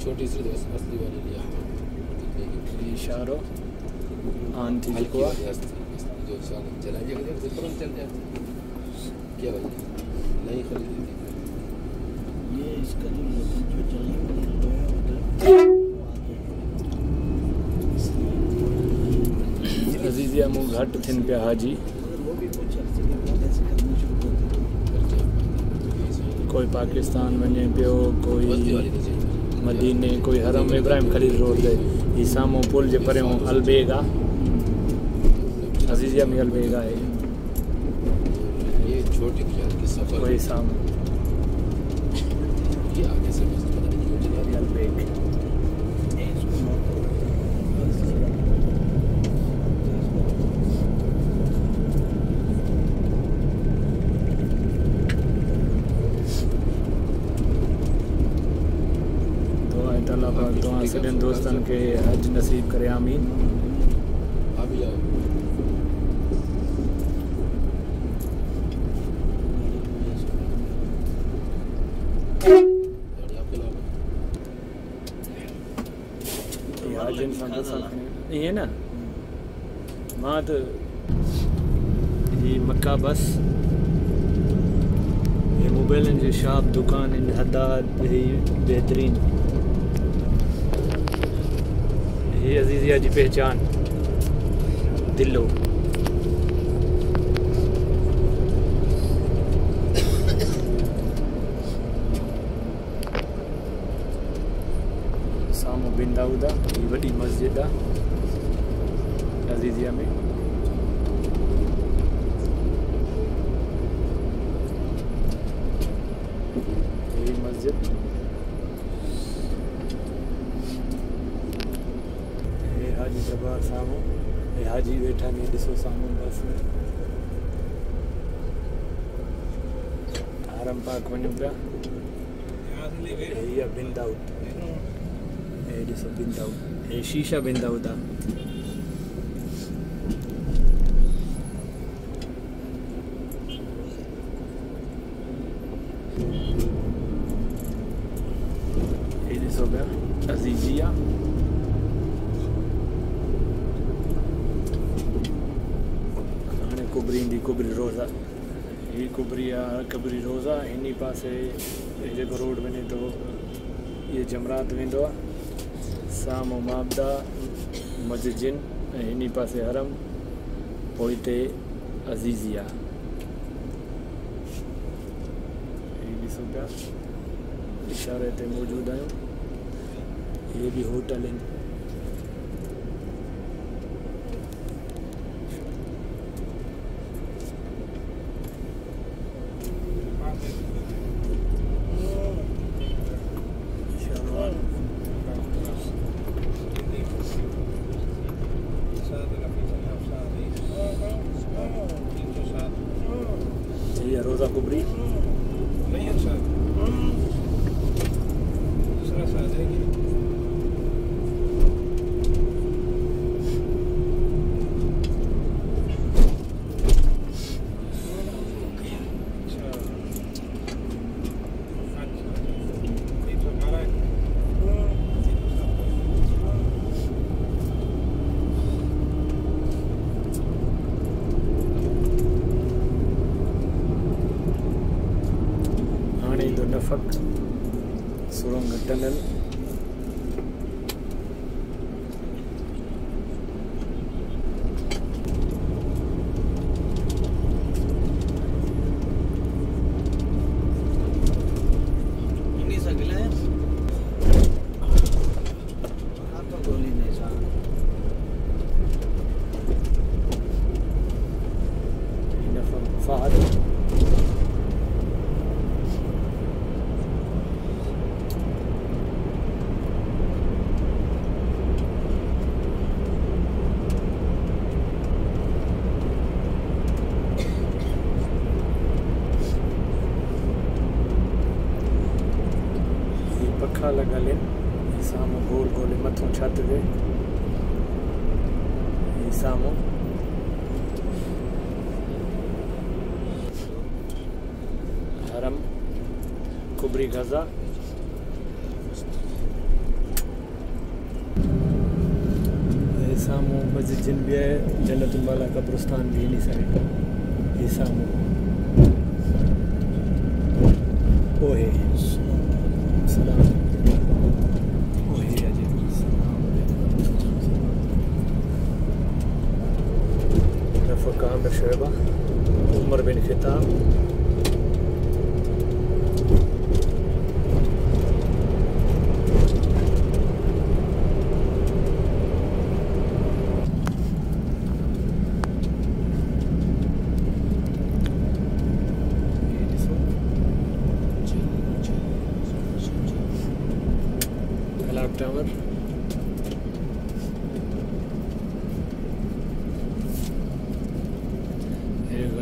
چھوٹی سی ہستی والی لیا اشاروں جو چلا کیا بھائی نہیں خریدی تھی۔ جی، گھٹ تھن حاجی کوئی پاکستان ونے پیو کوئی مدینے کوئی حرم ابراہیم خلیل روڈ دے۔ یہ سامو پل جے پرے ہوں البیگا عزیزیہ میں البیگا ہے یہ چھوٹی خیال کی سفر۔ یہ آگے سے تعالیٰ پاک تو سڈن دوستن کے حج نصیب کرے، آمین۔ یہ نا وہاں تو یہ مکہ بس، یہ موبائل ان شاپ، دکان ان حداد بہترین۔ یہ عزیزیہ جی پہچان۔ دلو۔ سامو بن داودہ یہ بڑی مسجدہ عزیزیہ میں۔ Thank you. Mutter mir das so sagen lassen. Darum war ich nicht mehr. Hier bin ich da. Hier bin ich da. Hier bin ich da. Hier. روزہ یہ کوبری آر کبری روز آن پاس یہ روڈ وجہ تو یہ جمرات و سامو مابدہ مسجد اور انی پاسے ہرم اور عزیزی آپ موجود ہوں یہ بھی ہوٹل نہیں اچھا دوسرا سا آ جائے گی فک سرنگ ٹنل۔ galén Исамо гол голе маттон чатеде Исамо Харам Кубри Газа سامو مسجد جن بھی جنت البالا قبرستان بھی نہیں سارے یہ سامو Hello.